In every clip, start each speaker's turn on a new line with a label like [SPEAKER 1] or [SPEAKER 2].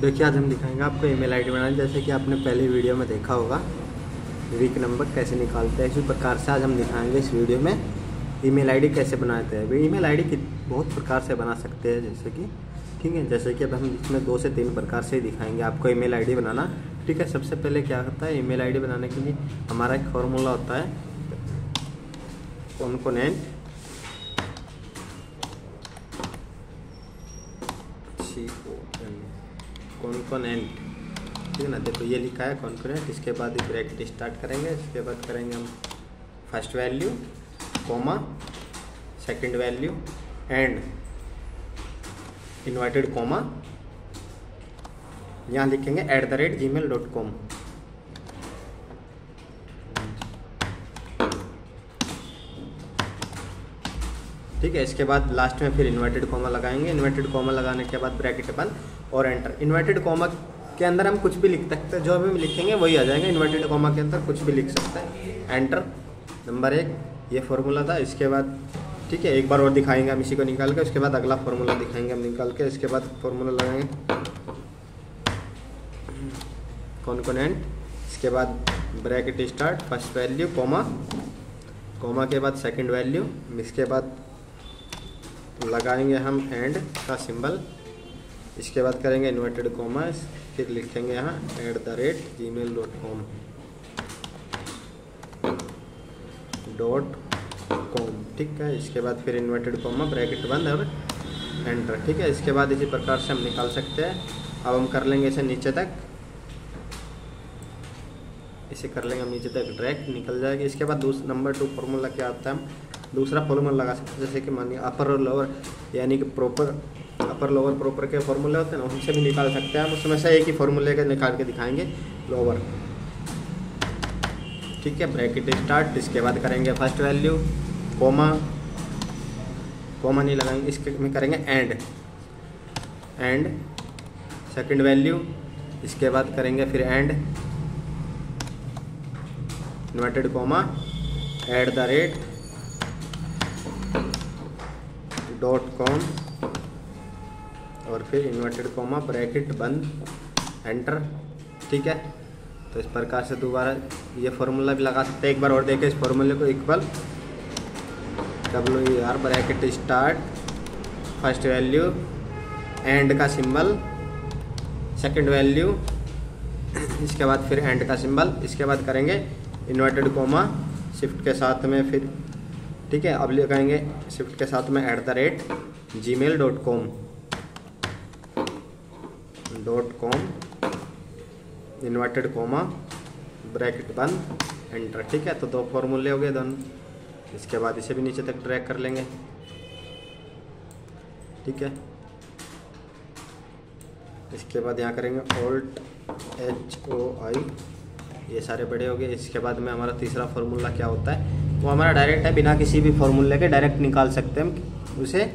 [SPEAKER 1] देखिए, आज हम दिखाएँगे आपको ईमेल आईडी बनाना जैसे कि आपने पहले वीडियो में देखा होगा वीक नंबर कैसे निकालते हैं, इसी प्रकार से आज हम दिखाएँगे इस वीडियो में ईमेल आईडी कैसे बनाते हैं। ईमेल आईडी की बहुत प्रकार से बना सकते हैं, जैसे कि, ठीक है? जैसे कि अब हम इसमें दो से तीन प्रकार से दिखाएँगे आपको ईमेल आईडी बनाना। ठीक है, सबसे पहले क्या होता है ईमेल आईडी बनाने के लिए हमारा एक फॉर्मूला होता है कॉन्कोनेंट सी ओ एन कॉन्कोनेंट ठीक है ना? देखो ये लिखा है कॉन्कोनेंट इसके बाद ब्रैकेट स्टार्ट करेंगे, इसके बाद करेंगे हम first value comma second value and inverted comma यहाँ लिखेंगे at the rate Gmail dot com ठीक है, इसके बाद लास्ट में फिर इन्वर्टेड कॉमा लगाएँगे। इन्वर्टेड कॉमा लगाने के बाद ब्रैकेट बंद और एंटर इन्वर्टेड कॉमा के अंदर हम कुछ भी लिख सकते हैं। जो भी हम लिखेंगे, वही आ जाएगा। इन्वर्टेड कॉमा के अंदर कुछ भी लिख सकते हैं। एंटर नंबर एक, ये फॉर्मूला था। इसके बाद, ठीक है, एक बार और दिखाएँगे हम इसी को निकाल के। उसके बाद अगला फॉर्मूला दिखाएँगे हम निकाल के। इसके बाद फॉर्मूला लगाएँगे। कॉन्कोनेंट इसके बाद bracket start first value comma comma के बाद सेकंड वैल्यू इसके बाद लगाएँगे हम एंड का सिंबल इसके बाद करेंगे इन्वर्टेड कॉमा फिर लिखेंगे यहाँ at the rate Gmail dot com dot com ठीक है? इसके बाद फिर इन्वर्टेड कॉमा ब्रैकेट बंद और एंटर ठीक है? इसके बाद इसी प्रकार से हम निकाल सकते हैं। अब हम कर लेंगे इसे नीचे तक। इसे कर लेंगे हम नीचे तक। ड्रैग निकल जाएगी। इसके बाद दूसरा नंबर टू फॉर्मूला क्या आता है? हम दूसरा फॉर्मूला लगा सकते हैं। जैसे कि मानिए अपर और लोअर यानी कि प्रॉपर अपर लोअर प्रॉपर के फॉर्मूले होते हैं ना, उनसे भी निकाल सकते हैं। हम उसमें से एक ही फॉर्मूले के निकाल के दिखाएँगे लोअर ठीक है ब्रैकेट स्टार्ट इसके बाद करेंगे फ़र्स्ट वैल्यू कोमा कोमा नहीं लगाएँगे, इसके में करेंगे एंड एंड सेकंड वैल्यू इसके बाद करेंगे फिर and inverted comma at the rate dot com और फिर इन्वर्टेड कॉमा ब्रैकेट बंद एंटर ठीक है? तो इस प्रकार से दोबारा ये फार्मूला भी लगा सकते हैं। एक बार और देखें इस फार्मूले को equal W R bracket start first value and का सिंबल सेकंड वैल्यू इसके बाद फिर एंड का सिंबल इसके बाद करेंगे इन्वर्टेड कोमा शिफ्ट के साथ में फिर ठीक है, अब लगाएँगे शिफ्ट के साथ में at the rate Gmail dot com dot com inverted comma bracket बंद एंटर ठीक है तो दो फॉर्मूले हो गए दोनों। इसके बाद इसे भी नीचे तक ड्रैग कर लेंगे। ठीक है। इसके बाद यहाँ करेंगे ओल्ट एच ओ आई ये सारे बड़े हो गए। इसके बाद में हमारा तीसरा फार्मूला क्या होता है? वो हमारा डायरेक्ट है, बिना किसी भी फार्मूले के डायरेक्ट निकाल सकते हैं हम। उसे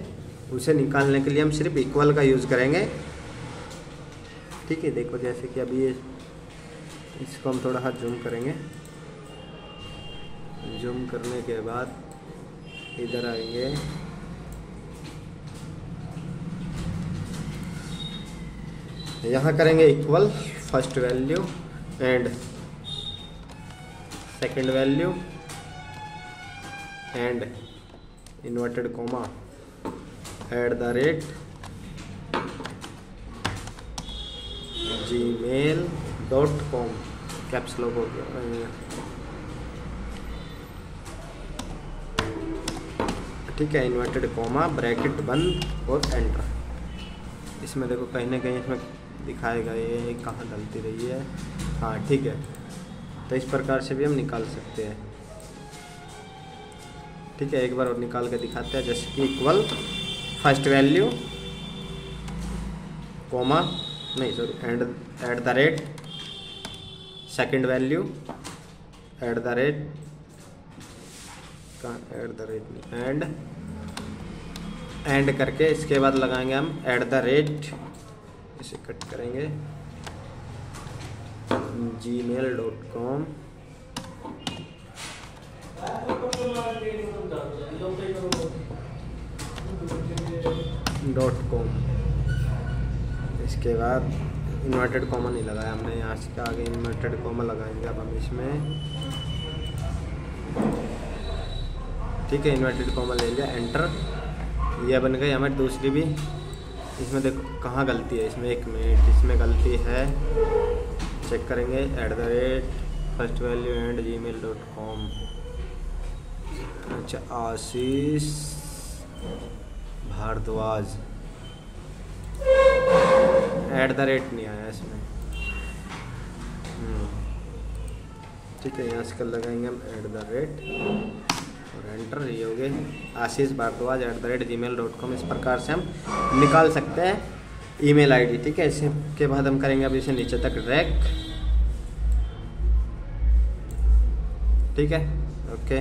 [SPEAKER 1] उसे निकालने के लिए हम सिर्फ़ इक्वल का यूज़ करेंगे। ठीक है, देखो जैसे कि अभी ये, इसको हम थोड़ा हाथ जूम करेंगे। जूम करने के बाद इधर आएँगे। यहाँ करेंगे equal first value and second value and inverted comma at the rate Gmail dot com लोग हो गया ठीक है इन्वर्टेड कॉमा ब्रैकेट बंद और एंटर इसमें देखो, कहीं ना कहीं इसमें दिखाएगा ये कहाँ डलती रही है। हाँ ठीक है। तो इस प्रकार से भी हम निकाल सकते हैं। ठीक है, एक बार और निकाल के दिखाते हैं, जैसे कि इक्वल फ़र्स्ट वैल्यू कोमा नहीं sorry and at the rate second value at the rate at the rate and and करके इसके बाद लगाएँगे हम एट द रेट इसे कट करेंगे Gmail dot com dot com इसके बाद इन्वर्टेड कॉमा नहीं लगाया हमने यहाँ से आगे इन्वर्टेड कॉमा लगाएँगे अब हम इसमें। ठीक है इन्वर्टेड कॉमा ले लिया एंटर ये बन गई हमारी दूसरी भी। इसमें देखो कहाँ गलती है, इसमें एक मिनट इसमें गलती है। चेक करेंगे at the rate first value and Gmail dot com अच्छा Ashish Bhardwaj. At the rate नहीं आया इसमें। हम्म। ठीक है, यहाँ से कल लगाएँगे हम एट द रेट और एंटर ये हो गए। Ashish Bhardwaj at the rate Gmail dot com इस प्रकार से हम निकाल सकते हैं ईमेल आईडी ठीक है? इसके बाद हम करेंगे अब इसे नीचे तक रैक ठीक है? ओके